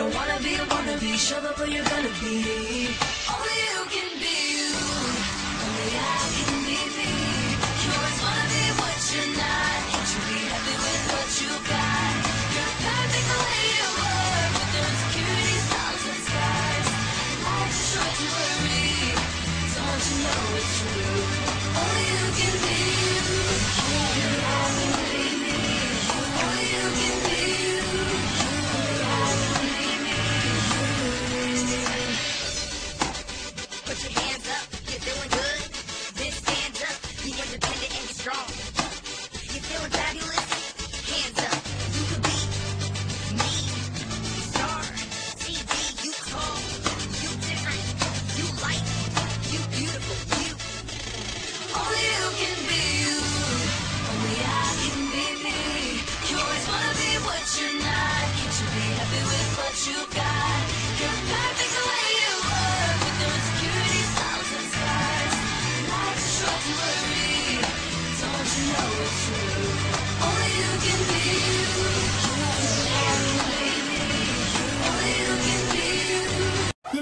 don't wanna be a wannabe. Show up where you're gonna be. Only you.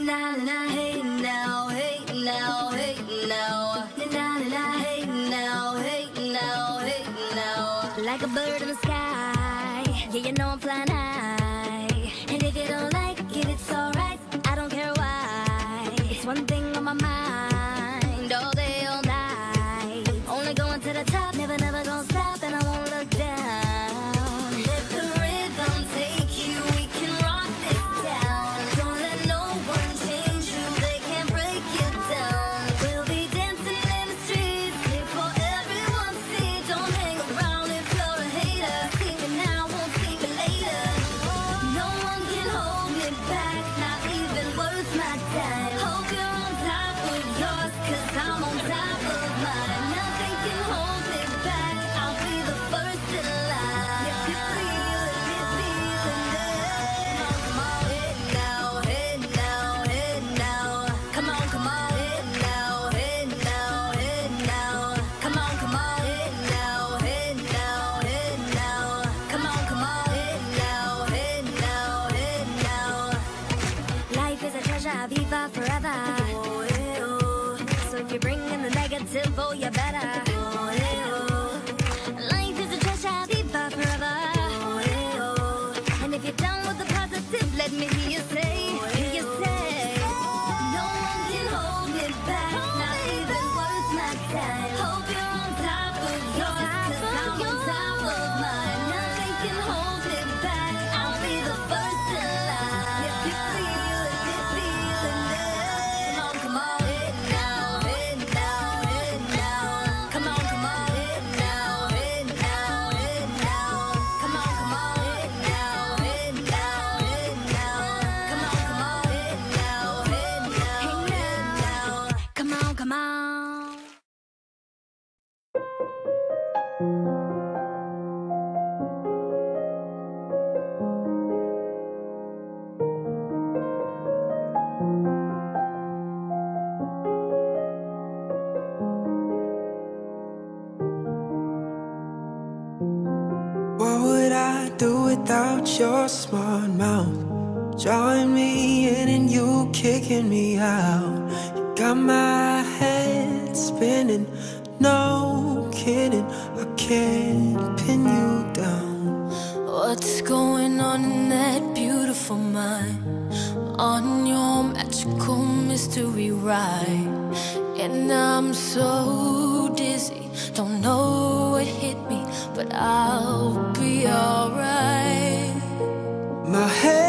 na na hey now, hey now, hey now. Na na, hey now, hey now, hey now. Like a bird in the sky, yeah, you know I'm flying high. Viva forever. Oh, oh, oh. So if you're bringing the negative, oh, you better. without your smart mouth. Drawing me in and you kicking me out. You got my head spinning, no kidding. I can't pin you down. What's going on in that beautiful mind? On your magical mystery ride. And I'm so dizzy, don't know what hit me, but I'll be alright. My head.